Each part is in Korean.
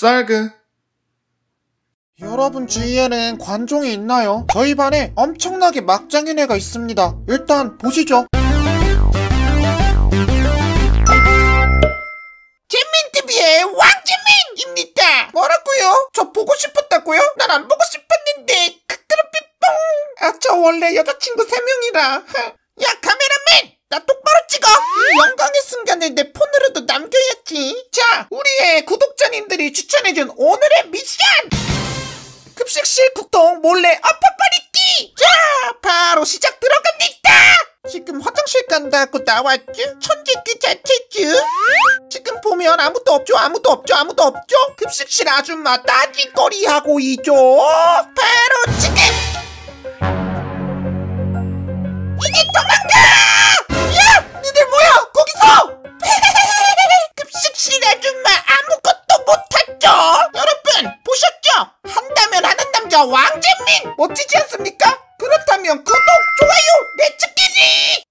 쌀그 여러분 주위에는 관종이 있나요? 저희 반에 엄청나게 막장인 애가 있습니다. 일단 보시죠. 잼민TV의 왕재민입니다. 뭐라고요? 저 보고 싶었다고요? 난 안 보고 싶었는데 크크르 삐뽕. 아 저 원래 여자친구 세 명이라. 야 카메라맨 나 똑바로 찍어. 이 영광의 순간을 내 폰으로도 남겨야지. 자 우리의 구독자님들이 추천해준 오늘의 미션. 급식실 국동 몰래 엎어버리기! 자, 바로 시작 들어갑니다! 지금 화장실 간다고 나왔죠? 천재 그 자체죠? 지금 보면 아무도 없죠, 아무도 없죠, 아무도 없죠? 급식실 아줌마 따지거리하고 있죠? 바로 지금! 이제 도망가! 뭐야, 거기서! 급식실 아줌마 아무것도 못했죠? 여러분, 보셨죠? 한다면 하는 남자 왕재민! 멋지지 않습니까? 그렇다면 구독, 좋아요, 내치기리!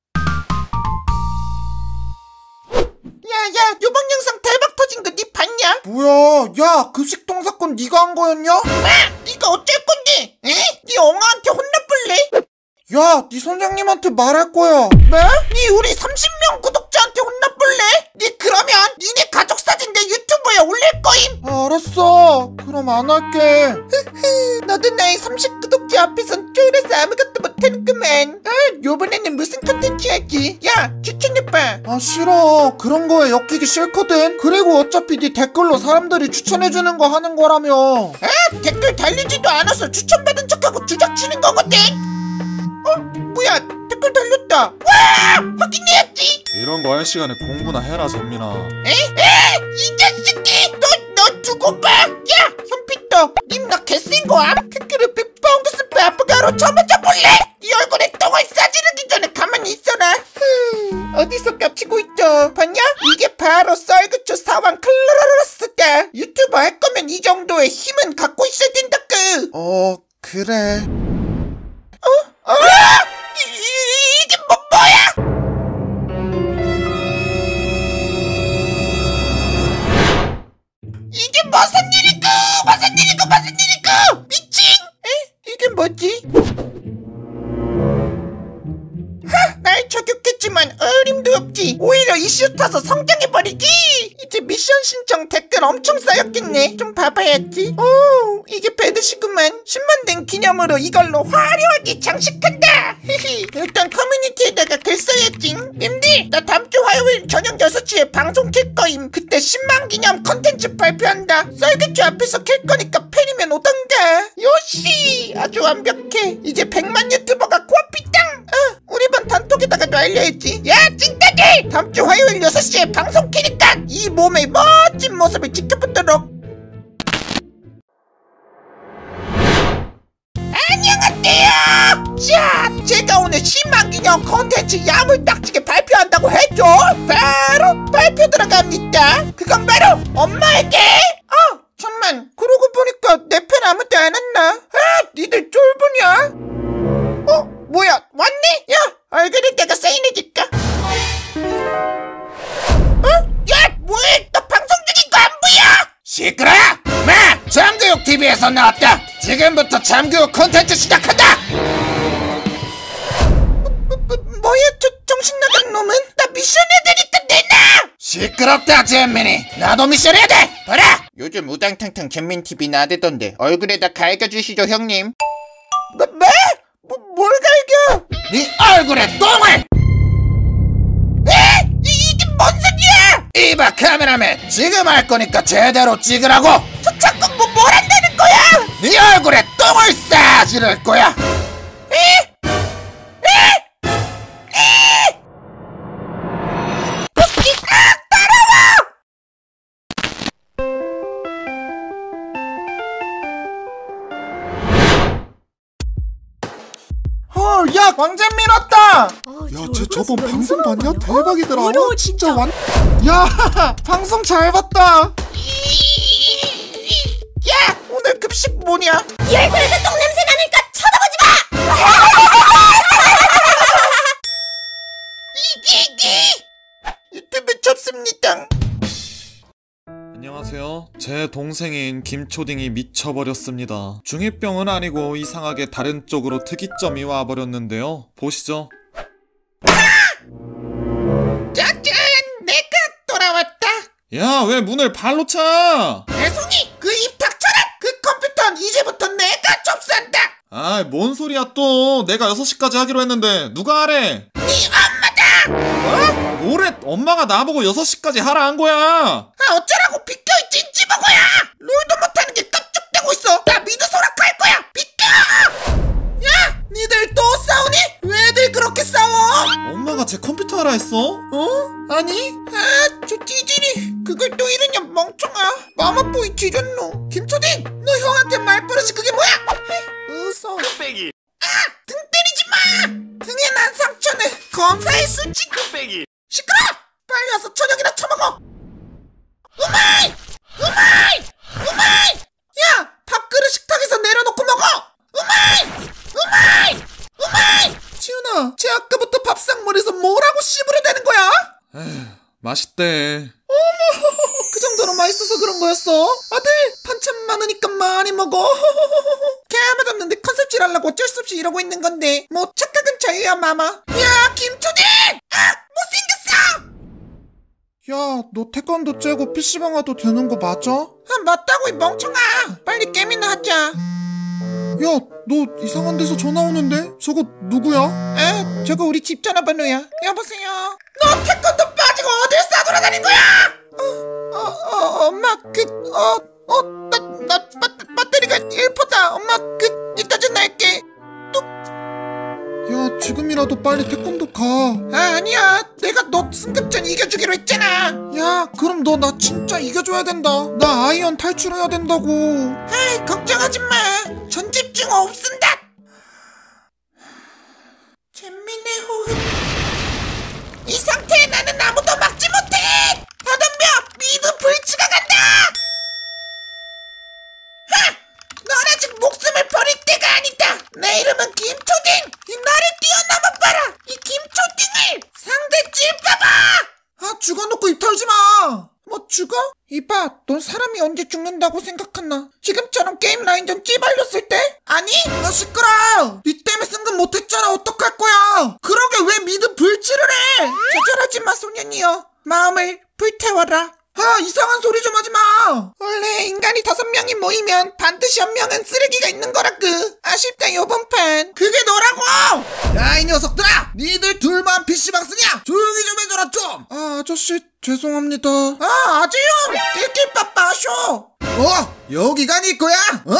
야야, 요번 영상 대박 터진 거 니 봤냐? 뭐야, 야, 급식통 사건 네가 한 거였냐? 마! 니가 어쩔 건데? 에? 니 엉아한테 혼나볼래? 야, 네 선장님한테 말할 거야. 뭐? 니 우리 30명 구독자한테 혼나볼래? 니 그러면 니네 가족 사진 내 유튜브에 올릴 거임! 아, 알았어. 그럼 안 할게. 너도 나의 30 구독자 앞에선 쫄아서 아무것도 못하는구만. 아, 요번에는 무슨 컨텐츠 하지? 야, 추천해봐. 아, 싫어. 그런 거에 엮이기 싫거든. 그리고 어차피 네 댓글로 사람들이 추천해주는 거 하는 거라며. 아, 댓글 달리지도 않아서 추천받은 척하고 주작치는 거거든. 어, 뭐야? 댓글 달렸다. 와, 확인해야지. 이런 거 할 시간에 공부나 해라 잼민아 에? 에? 이 자식이! 너, 너 두고 봐! 야! 현피떡! 님 나 개센 거암? 크크르 삐뽕그스 빠쁘가로 쳐맞아 볼래? 저격했지만 어림도 없지. 오히려 이슈 타서 성장해버리기 이제 미션 신청 댓글 엄청 쌓였겠네. 좀 봐봐야지. 오 이게 베댓이구만. 10만 된 기념으로 이걸로 화려하게 장식한다. 히히. 일단 커뮤니티에다가 글 써야지. 님들 나 다음주 화요일 저녁 6시에 방송 킬 거임. 그때 10만 기념 컨텐츠 발표한다. 썰개주 앞에서 킬 거니까 팬이면 오던가. よし! 아주 완벽해. 이제 100만 유튜버가 코앞이당 어, 우리 반 단톡에다가도 알려야지? 야 찐따들! 다음 주 화요일 6시에 방송 키니까 이 몸의 멋진 모습을 지켜보도록. 안녕하세요! 자 제가 오늘 10만 기념 콘텐츠 야물딱지게 발표한다고 했죠? 바로 발표 들어갑니다. 그건 바로 엄마에게! 어 잠만. 그러고 보니까 내팬 아무도 안 왔나? 아 니들 쫄보냐? 어 뭐야? 왔네 야 얼굴에 내가 사인해줄까? 어? 야 뭐해? 너 방송 중인 거 안 보여? 시끄러! 마 잠교육 TV에서 나왔다. 지금부터 잠교육 콘텐츠 시작한다! 뭐, 뭐야 저 정신 나간 놈은? 나 미션 되니까 내놔! 시끄럽다 잼민이. 나도 미션 해야 돼! 봐라! 요즘 우당탕탕 잼민TV 나대던데 얼굴에다 갈겨주시죠 형님. 뭐? 뭐? 뭐, 뭘 갈겨 네 얼굴에 똥을 에? 이, 이게 뭔 소리야 이봐 카메라맨 지금 할 거니까 제대로 찍으라고 저 자꾸 뭐, 뭘 한다는 거야 네 얼굴에 똥을 싸 지를 거야 에? 에? 헐, 야, 왕잼민 왔다! 야, 야, 쟤 저번 방송 봤냐? 대박이더라. 와, 진짜 완. 야, 방송 잘 봤다. 야 오늘 급식 뭐냐 이 얼굴에서 똥 냄새 나니까 제 동생인 김초딩이 미쳐버렸습니다. 중2병은 아니고 이상하게 다른 쪽으로 특이점이 와버렸는데요. 보시죠. 짜잔! 내가 돌아왔다. 야, 왜 문을 발로 차? 배송이 그입 닥쳐라! 그 컴퓨터는 이제부터 내가 접수한다! 아이, 뭔 소리야 또. 내가 6시까지 하기로 했는데 누가 하래? 네 엄마다! 어? 뭐래? 엄마가 나보고 6시까지 하라 한 거야. 아 어쩌라고 비켜 이 찐찌버거야! 롤도 못하는 게 깝죽대고 있어! 나 미드 소락할 거야! 비켜! 야! 니들 또 싸우니? 왜들 그렇게 싸워? 엄마가 쟤 컴퓨터 하라 했어? 어? 아니? 아, 저 찌질이 그걸 또 이러냐 멍청아 마마보이 지렸노 김초딩 너 형한테 말버릇이 그게 뭐야? 웃어 뚝배기 아! 등 때리지 마! 등에 난 상처는 검사의 수치 뚝배기 시끄러! 빨리 와서 저녁이나 처먹어 うまい! うまい! うまい! 야! 밥그릇 식탁에서 내려놓고 먹어! 우마이! 우마이! 우마이! 지훈아 쟤 아까부터 밥상머리에서 뭐라고 씨부려대는 거야? 맛있대. 그 정도로 맛있어서 그런 거였어? 아들 반찬 많으니까 많이 먹어 개맛 없는데 컨셉질 하려고 어쩔 수 없이 이러고 있는 건데 뭐 착각은 자유야 마마 야 김초딩! 아 못생겼어! 야, 너 태권도 째고 PC방 와도 되는 거 맞아? 아 맞다고 이 멍청아 빨리 게임이나 하자 야, 너 이상한 데서 전화 오는데? 저거 누구야? 아 저거 우리 집 전화번호야 여보세요 너 태권도 빠지고 어딜 싸돌아다닌 거야? 어, 어, 어 엄마 그 어 어 나나 배터리가 1%다. 엄마 그 이따 전화할게. 야, 지금이라도 빨리 태권도 가. 아 아니야. 내가 너 승급전 이겨주기로 했잖아. 야, 그럼 너 나 진짜 이겨줘야 된다. 나 아이언 탈출해야 된다고. 에이 걱정하지 마. 전집중 없쓴다. 잼민의 호흡 이 상태에 나는 아무도 막지 못해! 하던며 미드 불치가 간다! 하! 넌 아직 목숨을 버릴 때가 아니다! 내 이름은 김초딩! 이 나를 뛰어넘어 봐라! 이 김초딩을 상대 찔까봐! 아, 죽어놓고 입 털지 마. 뭐 죽어? 이봐, 넌 사람이 언제 죽는다고 생각하나? 지금처럼 게임 라인전 찌발렸을 때? 아니? 아, 시끄러. 니 때문에 승급 못했잖아. 어떡할 거야? 그러게 왜 미드 불치를 해? 좌절하지 마, 소년이여. 마음을 불태워라. 아, 이상한 소리 좀 하지 마. 원래 인간이 다섯 명이 모이면 반드시 한 명은 쓰레기가 있는 거라그. 아쉽다, 요번 판. 그게 너라고! 야, 이 녀석들아! 니들 둘만 PC방 쓰냐? 조용히 좀 해줘라, 좀! 아, 아저씨, 죄송합니다. 아, 아재용! 낄낄빠빠 쇼! 어? 여기가 니 거야? 어?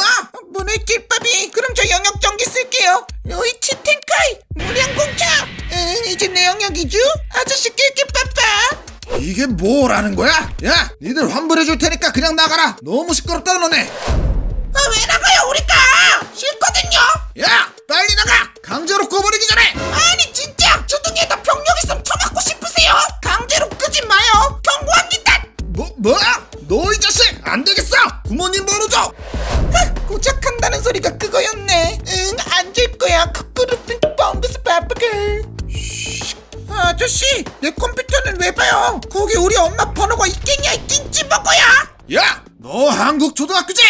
문을 낄밥이. 그럼 저 영역 전기 쓸게요. 요이 치텐카이! 무량공차! 응, 이제 내 영역이죠? 아저씨 낄낄빠빠! 이게 뭐라는 거야? 야, 니들 환불해줄 테니까 그냥 나가라. 너무 시끄럽다, 너네. 아, 왜 나가요, 우리가! 싫거든요! 야, 빨리 나가! 강제로 꺼버리기 전에! 아니 진짜 주둥이에다 병력 있으면 쳐맞고 싶으세요? 뭐, 뭐? 너이 자식! 안 되겠어! 부모님 번호 줘! 고작 한다는 소리가 그거였네 응 앉을 거야 크크르핀 뻥그스 바쁘글 아저씨 내 컴퓨터는 왜 봐요 거기 우리 엄마 번호가 있겠냐 이 찐찌버거야 야! 너 한국 초등학교지?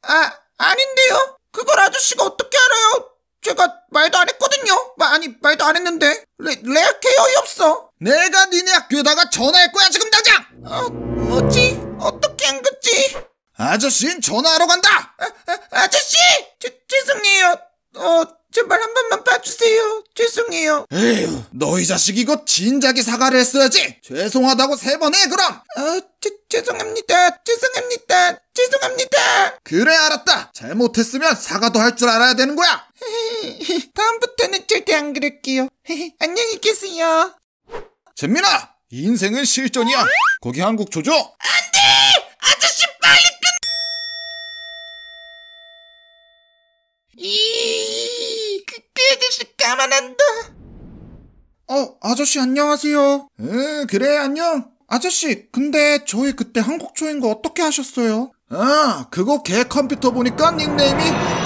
아 아닌데요 그걸 아저씨가 어떻게 알아요 제가 말도 안 했거든요 마, 아니 말도 안 했는데 레, 레아케 어이없어 내가 니네 학교에다가 전화할 거야, 지금 당장! 어 뭐지 어떻게 한 거지 아저씨는 전화하러 간다! 아, 아, 아저씨! 죄, 죄송해요. 어, 제발 한 번만 봐주세요. 죄송해요. 에휴, 너이 자식 이거 진작에 사과를 했어야지! 죄송하다고 세 번 해, 그럼! 어, 죄, 죄송합니다. 죄송합니다. 죄송합니다. 그래, 알았다! 잘못했으면 사과도 할 줄 알아야 되는 거야! 다음부터는 절대 안 그럴게요. 안녕히 계세요. 잼민아! 인생은 실전이야! 거기 한국 조조! 아저씨 빨리 끝! 이, 그, 그 아저씨 가만한다. 어, 아저씨 안녕하세요. 응, 그래, 안녕. 아저씨, 근데 저희 그때 한국초인 거 어떻게 하셨어요? 아, 그거 걔 컴퓨터 보니까 닉네임이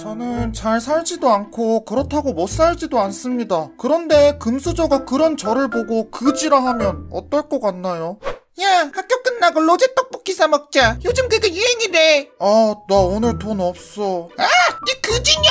저는 잘 살지도 않고 그렇다고 못 살지도 않습니다. 그런데 금수저가 그런 저를 보고 그지라 하면 어떨 것 같나요? 야 학교 끝나고 로제 떡볶이 사 먹자 요즘 그거 유행이래 아, 나 오늘 돈 없어. 네 그지냐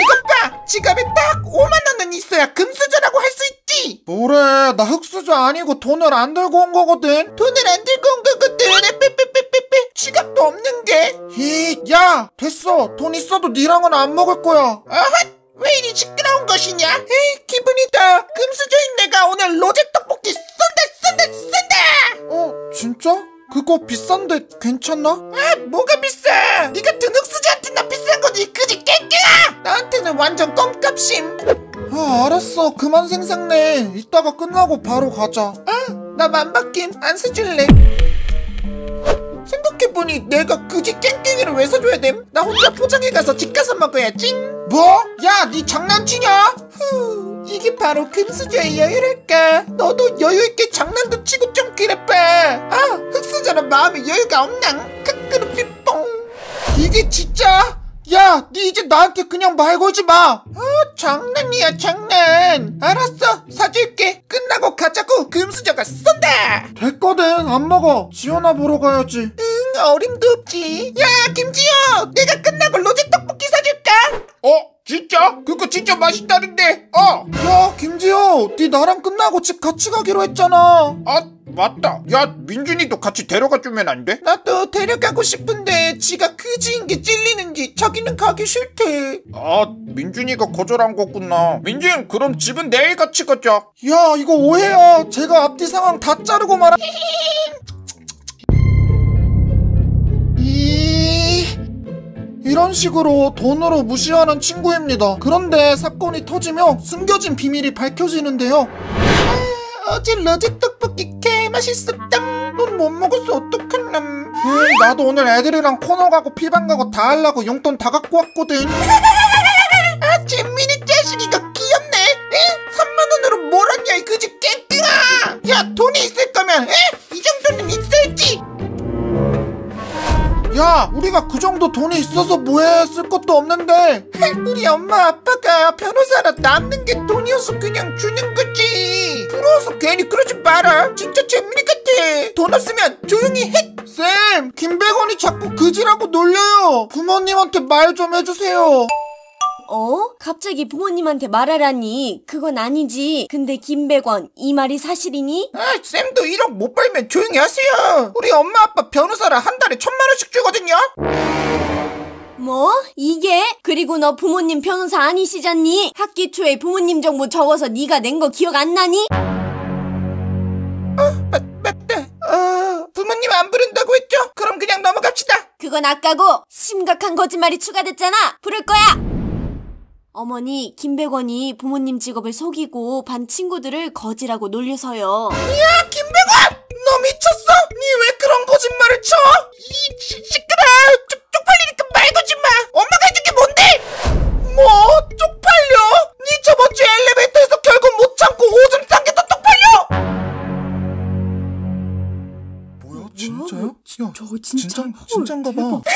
이것 봐 지갑에 딱 5만 원은 있어야 금수저라고 할 수 있지 뭐래, 나 흑수저 아니고 돈을 안 들고 온 거거든. 돈을 안 들고 온 거거든 빼빼빼 빼빼빼 지갑도 없는데 히, 야, 됐어. 돈 있어도 니랑은 안 먹을 거야. 아핫 왜 이리 시끄러운 것이냐 에이 기분이다 금수저인 내가 오늘 로제 떡볶이 쏜다 쏜다 쏜다 어, 진짜? 그거 비싼데 괜찮나? 아 뭐가 비싸 니 같은 흑수저한테 나 비싼 거지 그지 깽깽아 나한테는 완전 껌값임 아, 알았어. 그만 생색내. 이따가 끝나고 바로 가자. 나 만바김 안 사줄래 생각해보니 내가 그지 깽깽이를 왜 사줘야 됨? 나 혼자 포장해 가서 집 가서 먹어야지 뭐? 야, 니 장난치냐? 후, 이게 바로 금수저의 여유랄까 너도 여유 있게 장난도 치고 좀 그래봐 아 흑수저는 마음에 여유가 없낭 크크루 삐뽕 이게 진짜? 야, 니 이제 나한테 그냥 말 걸지 마. 어 장난이야 장난 알았어 사줄게 끝나고 가자고 금수저가 쏜다 됐거든. 안 먹어. 지연아 보러 가야지. 응 어림도 없지 야 김지호 내가 끝나고 로제 떡볶이 사줄까? 어? 진짜? 그거 진짜 맛있다는데. 어. 야, 김지호. 니 나랑 끝나고 집 같이 가기로 했잖아. 아 맞다 야 민준이도 같이 데려가 주면 안 돼? 나도 데려가고 싶은데 지가 그지인 게 찔리는지 자기는 가기 싫대 아 민준이가 거절한 거구나 민준 그럼 집은 내일 같이 가자 야, 이거 오해야. 제가 앞뒤 상황 다 자르고 말아. 이런 식으로 돈으로 무시하는 친구입니다. 그런데 사건이 터지며 숨겨진 비밀이 밝혀지는데요. 어제 로제 떡볶이 개 맛있었다 넌못 먹었어 어떡할람 음, 나도 오늘 애들이랑 코너 가고 피방 가고 다 하려고 용돈 다 갖고 왔거든. 아 잼민이 자식이가 귀엽네 에? 3만 원으로 뭘 하냐 이 그지 깽깽아 야 돈이 있을 거면 에? 이 정도는 있어야지 야, 우리가 그 정도 돈이 있어서 뭐해? 쓸 것도 없는데. 우리 엄마 아빠가 변호사라 남는 게 돈이어서 그냥 주는 거지 부러워서 괜히 그러지 마라 진짜 잼민이 같아 돈 없으면 조용히 해 쌤, 김백원이 자꾸 그지라고 놀려요. 부모님한테 말 좀 해주세요. 어? 갑자기 부모님한테 말하라니. 그건 아니지. 근데 김백원, 이 말이 사실이니? 아, 쌤도 1억 못 벌면 조용히 하세요. 우리 엄마 아빠 변호사라 한 달에 천만 원씩 주거든요. 뭐? 이게? 그리고 너 부모님 변호사 아니시잖니? 학기 초에 부모님 정보 적어서 네가 낸 거 기억 안 나니? 맞, 맞다. 어, 부모님 안 부른다고 했죠? 그럼 그냥 넘어갑시다. 그건 아까고 심각한 거짓말이 추가됐잖아. 부를 거야. 어머니 김백원이 부모님 직업을 속이고 반 친구들을 거지라고 놀려서요. 야, 김백원! 너 미쳤어? 니 왜 그런 거짓말을 쳐? 이, 시, 시끄러! 쪽, 쪽팔리니까 말 거지 마! 엄마가 해준 게 뭔데? 뭐? 쪽팔려? 니 저번 주에 엘리베이터에서 결국 못 참고 오줌 싼게더 쪽팔려! 뭐야, 진짜요? 야, 저거 진짜 진짜, 헐, 진짠가 봐.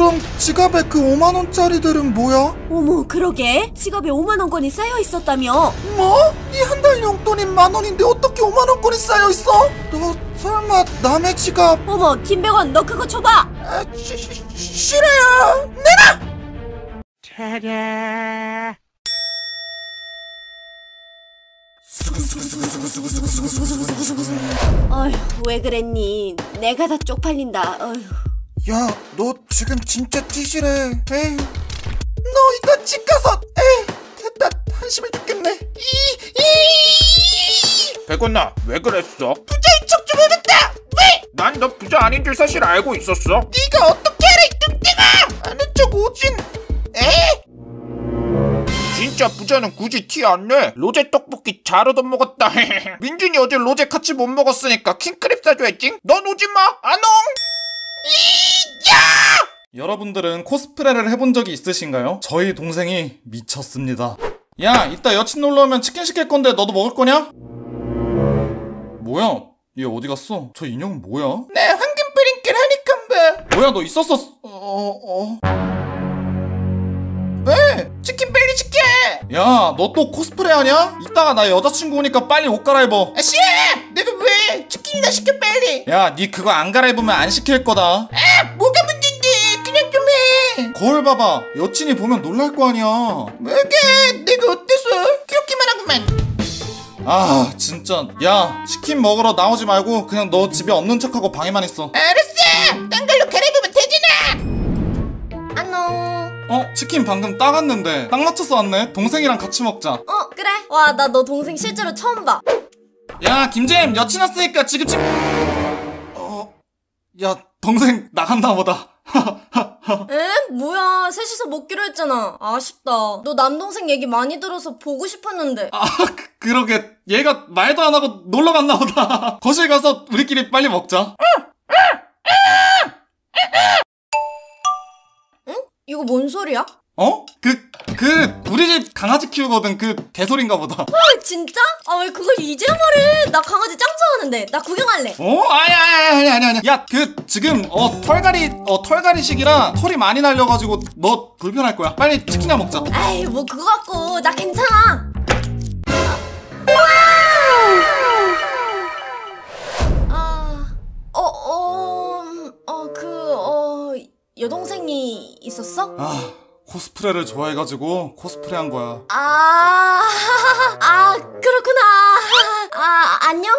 그럼 지갑에 그 5만 원짜리들은 뭐야? 어머 그러게 지갑에 5만 원권이 쌓여 있었다며. 뭐? 이 한 달 용돈이 만 원인데 어떻게 5만 원권이 쌓여 있어? 너 설마 남의 지갑? 어머 김백원 너 그거 줘봐. 아, 쉬, 쉬, 싫어요. 내놔. 어휴 왜 그랬니? 내가 다 쪽팔린다. 어휴. 야, 너 지금 진짜 찌질해. 에이, 너 이거 집 가서. 에이, 됐다. 한심해 죽겠네. 이, 이. 백원아 왜 그랬어? 부자인 척 좀 해줬다. 왜? 난 너 부자 아닌 줄 사실 알고 있었어 네가 어떻게 알아, 이 뚱땡아? 아는 척 오진. 에? 진짜 부자는 굳이 티 안 내. 로제 떡볶이 잘 얻어먹었다. 민준이 어제 로제 같이 못 먹었으니까 킹크랩 사줘야지. 넌 오지 마. 안녕. 여러분들은 코스프레를 해본 적이 있으신가요? 저희 동생이 미쳤습니다. 야, 이따 여친 놀러 오면 치킨 시킬 건데 너도 먹을 거냐? 뭐야? 얘 어디 갔어? 저 인형은 뭐야? 나 황금 뿌링클 허니콤보. 뭐야, 너 있었어? 어, 어. 왜? 치킨 빨리 시켜. 야, 너 또 코스프레 하냐? 이따가 나 여자친구 오니까 빨리 옷 갈아입어. 아 싫어. 내가 왜? 치킨이나 시켜 빨리. 야, 니 그거 안 갈아입으면 안 시킬 거다. 아 뭐가 문제인데? 그냥 좀 해. 거울 봐봐. 여친이 보면 놀랄 거 아니야. 뭐가? 내가 어때서? 귀엽기만 하구만. 아, 진짜. 야, 치킨 먹으러 나오지 말고 그냥 너 집에 없는 척하고 방에만 있어. 알았어. 딴 걸로 갈아입으면 되잖아. 안녕. 어? 치킨 방금 따갔는데 딱 맞춰서 왔네. 동생이랑 같이 먹자. 어, 그래. 와, 나 너 동생 실제로 처음 봐. 야, 김재임 여친 왔으니까 지금 집. 어, 야, 동생 나갔나 보다. 에? 뭐야. 셋이서 먹기로 했잖아. 아쉽다. 너 남동생 얘기 많이 들어서 보고 싶었는데. 아, 그, 그러게. 얘가 말도 안 하고 놀러 갔나 보다. 거실 가서 우리끼리 빨리 먹자. 이거 뭔 소리야? 어? 그, 그, 우리 집 강아지 키우거든. 그, 개소리인가 보다. 아, 진짜? 아, 왜 그걸 이제 말해? 나 강아지 짱 좋아하는데. 나 구경할래. 어? 아니, 아니, 아니, 아니, 아니. 야, 그, 지금, 어, 털갈이, 어, 털갈이식이라 털이 많이 날려가지고 너 불편할 거야. 빨리 치킨이나 먹자. 아이, 뭐 그거 갖고. 나 괜찮아. 아, 어, 어, 음, 어, 그, 어, 여동생이 있었어? 아, 코스프레를 좋아해가지고 코스프레 한 거야. 아, 아, 그렇구나. 아, 안녕?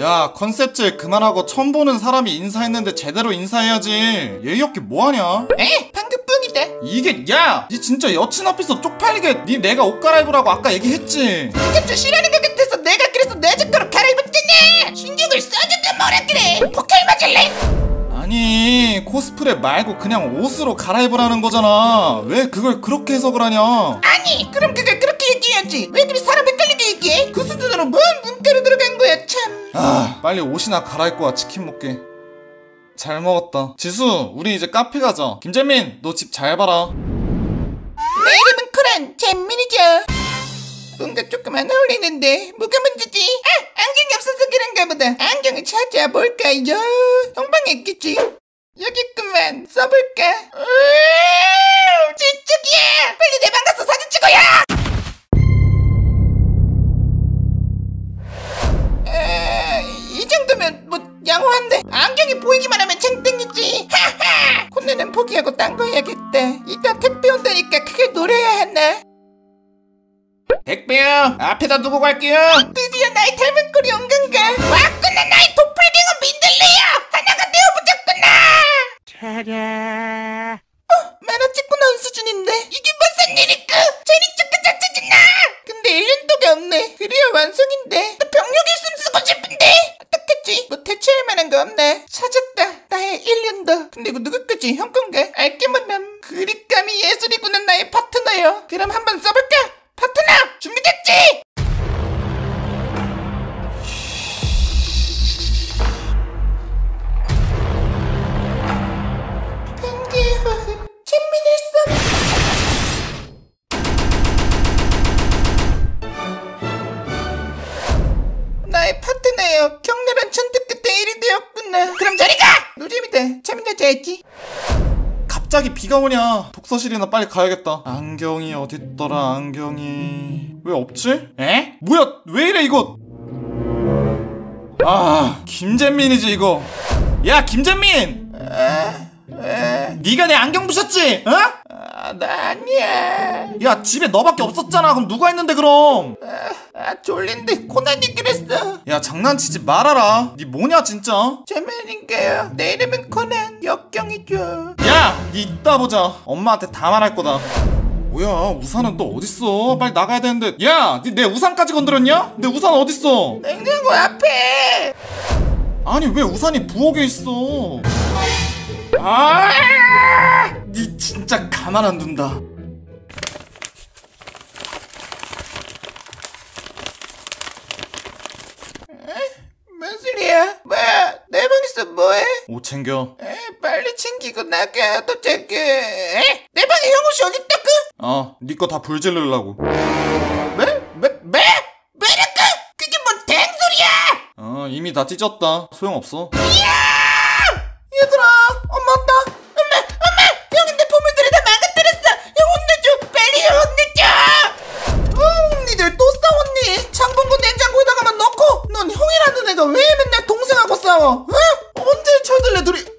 야, 컨셉질 그만하고 처음 보는 사람이 인사했는데 제대로 인사해야지. 예의 없게 뭐하냐? 에? 방금뿐이다. 이게, 야! 니 진짜 여친 앞에서 쪽팔리게 니 내가 옷 갈아입으라고 아까 얘기했지. 피카츄 싫어하는 것 같아서 내가 그래서 내 집거로 갈아입었잖아. 신경을 써줄까 뭐라 그래. 폭탄 맞을래? 아니, 코스프레 말고 그냥 옷으로 갈아입으라는 거잖아. 왜 그걸 그렇게 해석을 하냐? 아니 그럼 그걸 그렇게 얘기해야지. 왜 그리 사람 헷갈리게 얘기해? 그 수준으로 뭔 문자로 들어간 거야 참. 아, 빨리 옷이나 갈아입고 와 치킨 먹게. 잘 먹었다. 지수, 우리 이제 카페 가자. 김재민, 너 집 잘 봐라. 내 이름은 코란 잼민이죠. 뭔가 조금 안 어울리는데 뭐가 문제지? 아 안경이 없어서 그런가 보다. 안경을 찾아볼까요? 형방에 있겠지. 여기 있구만 써볼까? 으 지축이야! 빨리 내 방 가서 사진 찍어야! 에, 이 정도면 뭐 양호한데 안경이 보이기만 하면 장땡이지 하하 콘네는 포기하고 딴 거 해야겠다 이따 택배 온다니까 크게 노려야 하나 택배요. 앞에다 두고 갈게요. 드디어 나의 닮은 꼴이 온 건가? 왔구나 나의 도플갱어 민들레야! 하나가 되어보자꾸나! 어 만화 찍고 나온 수준인데? 이게 무슨 일일까? 제니 축구 자체잖아 근데 1년도가 없네. 그래야 완성인데? 나 병력 일숨 쓰고 싶은데? 어떡하지? 뭐 대체할 만한 거 없나 찾았다. 나의 1년도 근데 이거 누구 거지? 형 건가? 알게 못함 그립감이 예술이구나 나의 파트너요. 그럼 한번 써볼까 비가 오냐? 독서실이나 빨리 가야겠다. 안경이 어딨더라, 안경이. 왜 없지? 에? 뭐야, 왜 이래, 이거? 아, 김재민이지, 이거. 야, 김재민! 네가 내 안경 부셨지? 어? 아, 나 아니야 야, 집에 너밖에 없었잖아. 그럼 누가 했는데, 그럼? 아 졸린데 코난이 그랬어 야, 장난치지 말아라. 니 뭐냐, 진짜? 재민인가요 내 이름은 코난 역경이죠 야, 니 이따 보자. 엄마한테 다 말할 거다. 뭐야, 우산은 또 어딨어? 빨리 나가야 되는데. 야, 니내 우산까지 건드렸냐? 내 우산 어딨어? 냉장고 앞에 아니, 왜 우산이 부엌에 있어? 아! 니 진짜 가만 안 둔다. 뭔 소리야 뭐야 내 방에서 뭐해 옷 챙겨. 에, 빨리 챙기고 나가 도착해 에? 내 방에 형옷이 어딨다고? 아, 니거 다 불질르려고. 매? 매? 매? 매라고? 그게 뭔 댕소리야! 아, 이미 다 찢었다. 소용없어. 얘들아, 엄마 왔다. 엄마, 엄마! 형이 내 보물들을 다 망가뜨렸어! 형 혼내줘! 빨리 형 혼내줘! 음, 니들 또 싸웠니? 장본고 냉장고에다가만 넣고! 넌 형이라는 애가 왜 맨날 동생하고 싸워? 응? 언제